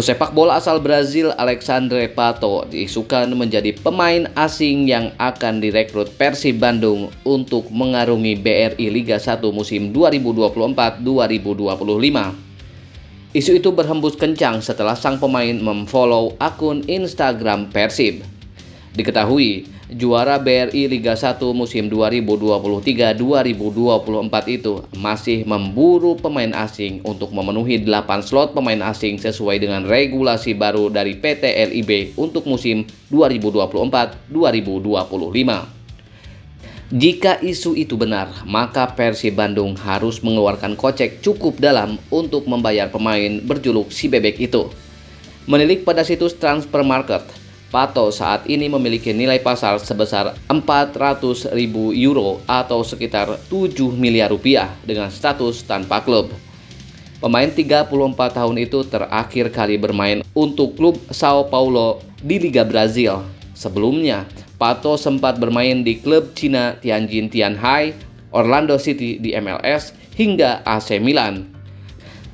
Pesepak bola asal Brazil Alexandre Pato diisukan menjadi pemain asing yang akan direkrut Persib Bandung untuk mengarungi BRI Liga 1 musim 2024-2025. Isu itu berhembus kencang setelah sang pemain memfollow akun Instagram Persib. Diketahui, juara BRI Liga 1 musim 2023-2024 itu masih memburu pemain asing untuk memenuhi 8 slot pemain asing sesuai dengan regulasi baru dari PT LIB untuk musim 2024-2025. Jika isu itu benar, maka Persib Bandung harus mengeluarkan kocek cukup dalam untuk membayar pemain berjuluk si bebek itu. Menilik pada situs Transfer Market, Pato saat ini memiliki nilai pasar sebesar 400 ribu euro atau sekitar 7 miliar rupiah dengan status tanpa klub. Pemain 34 tahun itu terakhir kali bermain untuk klub Sao Paulo di Liga Brazil. Sebelumnya, Pato sempat bermain di klub Cina Tianjin Tianhai, Orlando City di MLS, hingga AC Milan.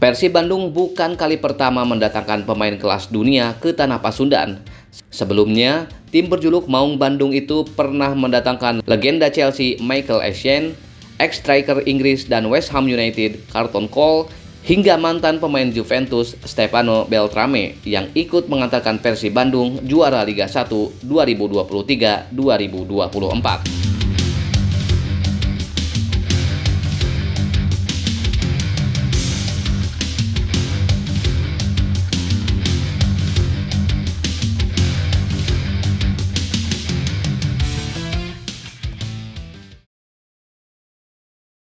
Persib Bandung bukan kali pertama mendatangkan pemain kelas dunia ke Tanah Pasundan. Sebelumnya, tim berjuluk Maung Bandung itu pernah mendatangkan legenda Chelsea Michael Essien, ex-striker Inggris dan West Ham United Carlton Cole, hingga mantan pemain Juventus Stefano Beltrame yang ikut mengantarkan Persib Bandung juara Liga 1 2023-2024.